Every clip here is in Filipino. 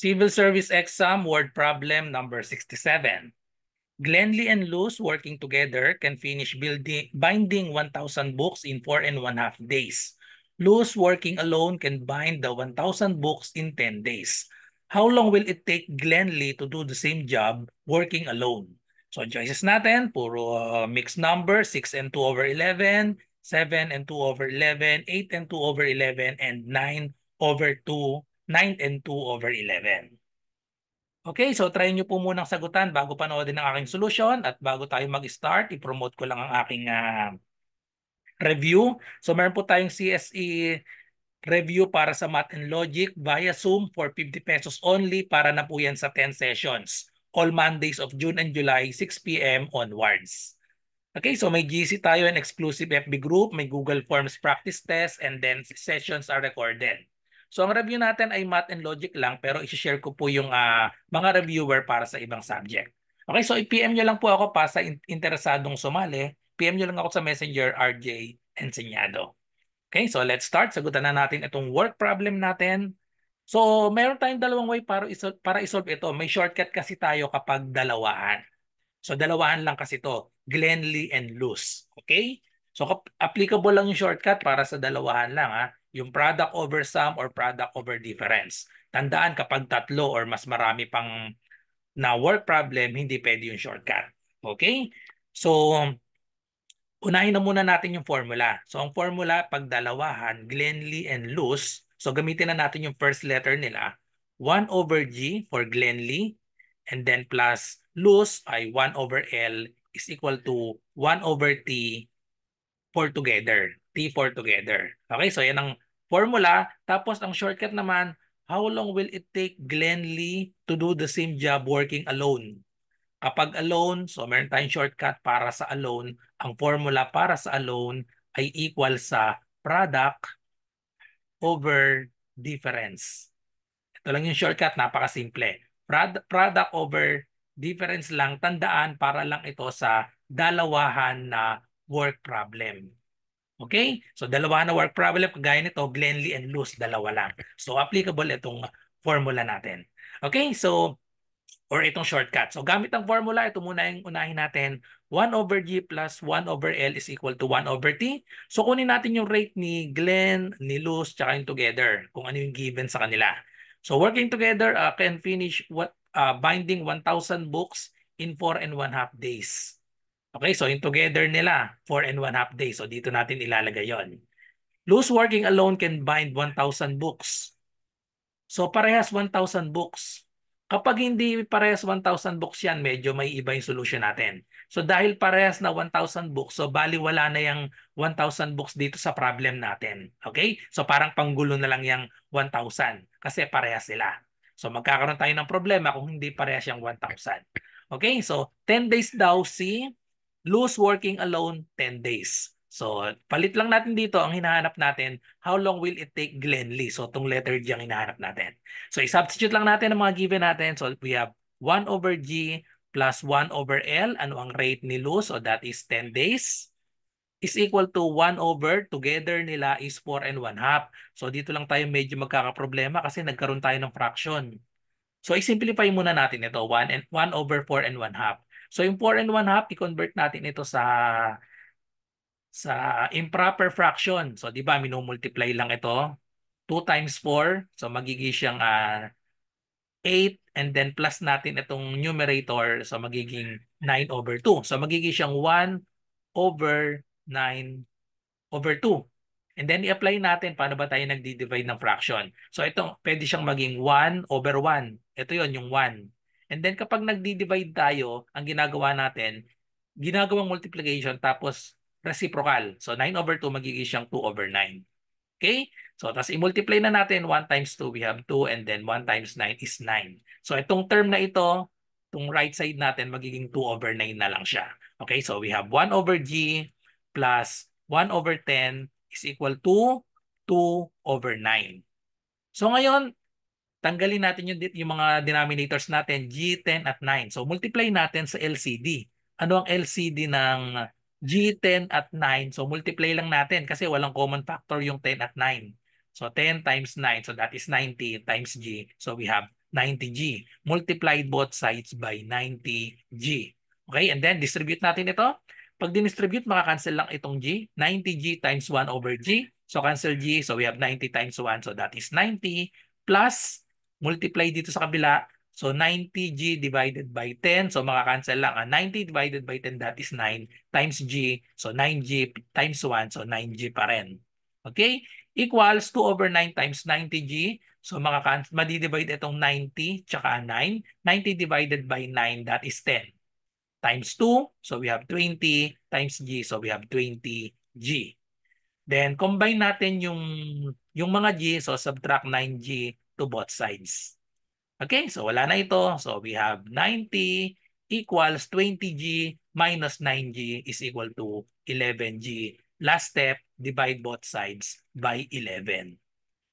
Civil Service Exam Word Problem number 67. Glenly and Luz working together can finish building binding 1,000 books in four and one half days. Luz working alone can bind the 1,000 books in 10 days. How long will it take Glenly to do the same job working alone? So choices natin, puro uh, mixed number, 6 and 2 over 11, 7 and 2 over 11, 8 and 2 over 11, and 9 over 2, 9 and 2 over 11. Okay, so try nyo po munang sagutan bago panoodin ang aking solution at bago tayo mag-start, i-promote ko lang ang aking uh, review. So meron po tayong CSE review para sa Math and Logic via Zoom for 50 pesos only para na po yan sa 10 sessions. All Mondays of June and July, 6 p.m. onwards. Okay, so may GC tayo and exclusive FB group, may Google Forms practice test, and then sessions are recorded. So ang review natin ay math and logic lang pero i-share ko po yung uh, mga reviewer para sa ibang subject. Okay, so i-PM nyo lang po ako pa sa in- interesadong sumali. PM nyo lang ako sa Messenger RJ Enseñado. Okay, so let's start. Sagutan na natin itong work problem natin. So, meron tayong dalawang way para isolve, para isolve ito. May shortcut kasi tayo kapag dalawahan. So, dalawahan lang kasi ito. Glenly and Luz. Okay? So, applicable lang yung shortcut para sa dalawahan lang. Ha? Yung product over sum or product over difference. Tandaan kapag tatlo or mas marami pang na work problem, hindi pwede yung shortcut. Okay? So, unahin na muna natin yung formula. So, ang formula, pag dalawahan, Glenly and Luz, so gamitin na natin yung first letter nila. 1 over G for Glenly, and then plus Luz ay 1 over L is equal to 1 over T for together. T for together. Okay, so yan ang formula. Tapos ang shortcut naman, how long will it take Glenn Lee to do the same job working alone? Kapag alone, so meron tayong shortcut para sa alone. Ang formula para sa alone ay equal sa product over difference. Ito lang yung shortcut, napakasimple. Product over difference lang, tandaan para lang ito sa dalawahan na work problem. Okay? So dalawa na work problem kagaya nito, Glenly and Luz, dalawa lang. So applicable itong formula natin. Okay? So or itong shortcut. So gamit ang formula, ito muna yung unahin natin. 1 over G plus 1 over L is equal to 1 over T. So kunin natin yung rate ni Glenn, ni Luz, tsaka yung together. Kung ano yung given sa kanila. So working together uh, can finish what uh, binding 1,000 books in 4 and 1 half days. Okay, so in together nila, 4 and 1 half days. So dito natin ilalagay yon. Loose working alone can bind 1,000 books. So parehas 1,000 books. Kapag hindi parehas 1,000 books yan, medyo may iba yung solution natin. So dahil parehas na 1,000 books, so bali wala na yung 1,000 books dito sa problem natin. Okay? So parang panggulo na lang yung 1,000 kasi parehas sila. So magkakaroon tayo ng problema kung hindi parehas yung 1,000. Okay? So 10 days daw si lose working alone 10 days. So, palit lang natin dito ang hinahanap natin, how long will it take Glenn Lee? So, itong letter G ang hinahanap natin. So, i-substitute lang natin ang mga given natin. So, we have 1 over G plus 1 over L. Ano ang rate ni Lou? So, that is 10 days is equal to 1 over, together nila is 4 and 1 half. So, dito lang tayo medyo magkakaproblema kasi nagkaroon tayo ng fraction. So, i-simplify muna natin ito. 1, and, 1 over 4 and 1 half. So yung 4 and 1 half, i-convert natin ito sa sa improper fraction. So 'di ba, minumultiply lang ito. 2 times 4, so magiging siyang uh, ah, 8 and then plus natin itong numerator, so magiging 9 over 2. So magiging siyang 1 over 9 over 2. And then i-apply natin paano ba tayo nagdi-divide ng fraction. So ito, pwede siyang maging 1 over 1. Ito yon yung 1. And then kapag nagdi-divide tayo, ang ginagawa natin, ginagawang multiplication tapos reciprocal. So 9 over 2 magiging siyang 2 over 9. Okay? So tapos i-multiply na natin 1 times 2 we have 2 and then 1 times 9 is 9. So itong term na ito, itong right side natin magiging 2 over 9 na lang siya. Okay? So we have 1 over g plus 1 over 10 is equal to 2 over 9. So ngayon, tanggalin natin yung, yung mga denominators natin, G10 at 9. So multiply natin sa LCD. Ano ang LCD ng G10 at 9? So multiply lang natin kasi walang common factor yung 10 at 9. So 10 times 9, so that is 90 times G. So we have 90G. Multiplied both sides by 90G. Okay, and then distribute natin ito. Pag dinistribute, makakancel lang itong G. 90G times 1 over G. So cancel G. So we have 90 times 1. So that is 90 plus multiply dito sa kabila. So 90G divided by 10. So makakancel lang. Ah, 90 divided by 10 that is 9 times G. So 9G times 1. So 9G pa rin. Okay? Equals 2 over 9 times 90G. So makaka madidivide itong 90 tsaka 9. 90 divided by 9 that is 10 times 2. So we have 20 times G. So we have 20G. Then combine natin yung yung mga G. So subtract 9G to both sides. Okay, so wala na ito. So we have 90 equals 20G minus 9G is equal to 11G. Last step, divide both sides by 11.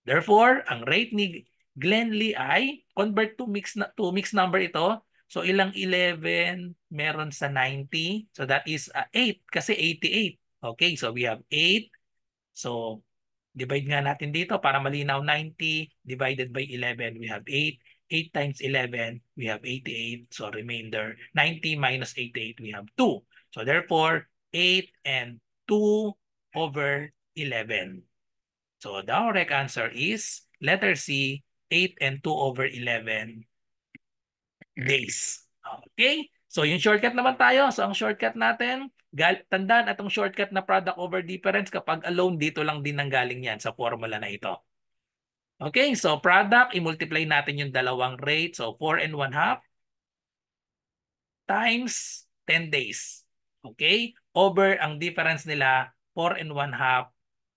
Therefore, ang rate ni Glenly ay convert to mix na to mix number ito. So ilang 11 meron sa 90? So that is uh, 8 kasi 88. Okay, so we have 8. So divide nga natin dito para malinaw 90 divided by 11 we have 8. 8 times 11 we have 88. So remainder 90 minus 88 we have 2. So therefore 8 and 2 over 11. So the correct answer is letter C 8 and 2 over 11 days. Okay? So yung shortcut naman tayo. So ang shortcut natin, tandaan atong shortcut na product over difference kapag alone dito lang din nanggaling yan sa formula na ito. Okay, so product, i-multiply natin yung dalawang rate. So 4 and 1 half times 10 days. Okay? Over ang difference nila 4 and 1 half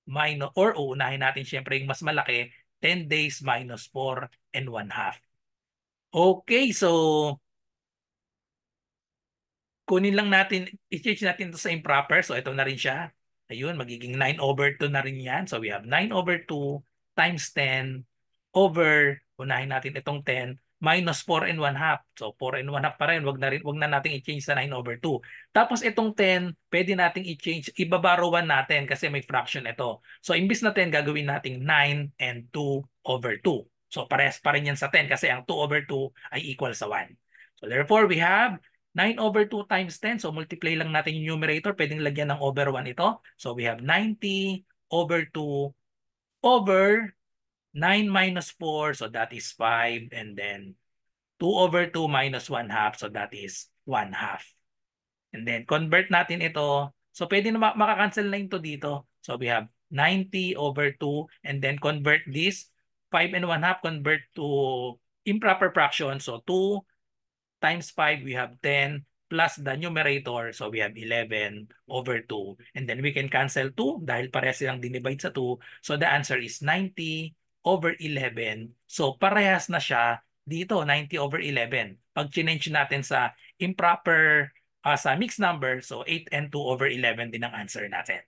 minus, or uunahin natin syempre yung mas malaki, 10 days minus 4 and 1 half. Okay, so kunin lang natin, i-change natin ito sa improper. So ito na rin siya. Ayun, magiging 9 over 2 na rin yan. So we have 9 over 2 times 10 over, unahin natin itong 10, minus 4 and 1 half. So 4 and 1 half pa rin. Wag na, rin, wag na natin i-change sa 9 over 2. Tapos itong 10, pwede nating i-change, ibabarowan natin kasi may fraction ito. So imbis na 10, gagawin nating 9 and 2 over 2. So parehas pa rin yan sa 10 kasi ang 2 over 2 ay equal sa 1. So therefore, we have 9 over 2 times 10. So multiply lang natin yung numerator. Pwedeng lagyan ng over 1 ito. So we have 90 over 2 over 9 minus 4, so that is 5. And then 2 over 2 minus 1 half, so that is 1 half. And then convert natin ito. So pwede na makakancel na ito dito. So we have 90 over 2 and then convert this 5 and 1 half convert to improper fraction. So 2 times 5 we have 10 plus the numerator. So we have 11 over 2. And then we can cancel 2 dahil parehas silang dinivide sa 2. So the answer is 90 over 11. So parehas na siya dito, 90 over 11. Pag change natin sa improper, uh, sa mixed number, so 8 and 2 over 11 din ang answer natin.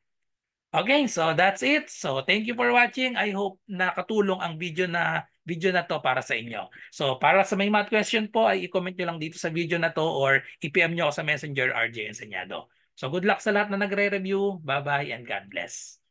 Okay, so that's it. So thank you for watching. I hope nakatulong ang video na video na to para sa inyo. So para sa may math question po ay i-comment nyo lang dito sa video na to or i-PM nyo ako sa Messenger RJ Enseñado. So good luck sa lahat na nagre-review. Bye-bye and God bless.